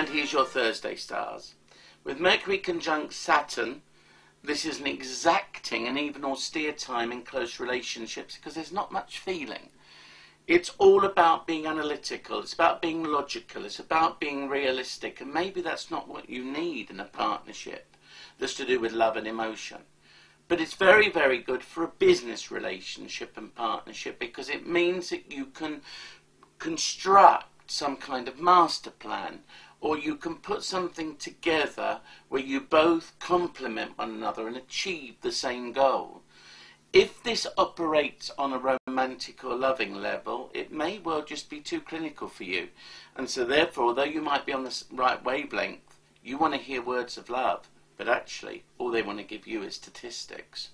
And here's your Thursday stars. With Mercury conjunct Saturn, this is an exacting and even austere time in close relationships because there's not much feeling. It's all about being analytical, it's about being logical, it's about being realistic, and maybe that's not what you need in a partnership that's to do with love and emotion. But it's very, very good for a business relationship and partnership because it means that you can construct some kind of master plan or you can put something together where you both complement one another and achieve the same goal. If this operates on a romantic or loving level, it may well just be too clinical for you. And so therefore, although you might be on the right wavelength, you want to hear words of love, but actually, all they want to give you is statistics.